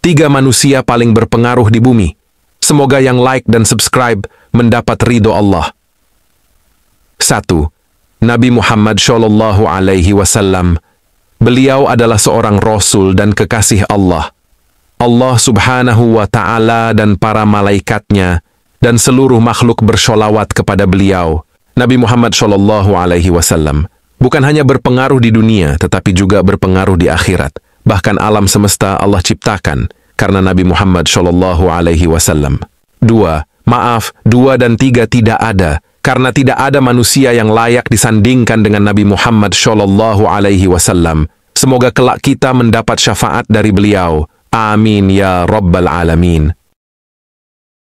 tiga manusia paling berpengaruh di bumi. Semoga yang like dan subscribe mendapat ridho Allah. 1. Nabi Muhammad Shallallahu Alaihi Wasallam. Beliau adalah seorang Rasul dan kekasih Allah. Allah Subhanahu wa Ta'ala dan para malaikatnya dan seluruh makhluk bersolawat kepada beliau. Nabi Muhammad Shallallahu Alaihi Wasallam bukan hanya berpengaruh di dunia, tetapi juga berpengaruh di akhirat. Bahkan alam semesta Allah ciptakan karena Nabi Muhammad Shallallahu Alaihi Wasallam. Dua, maaf, dua dan tiga tidak ada karena tidak ada manusia yang layak disandingkan dengan Nabi Muhammad Shallallahu Alaihi Wasallam. Semoga kelak kita mendapat syafaat dari beliau. Amin ya Rabbal Alamin.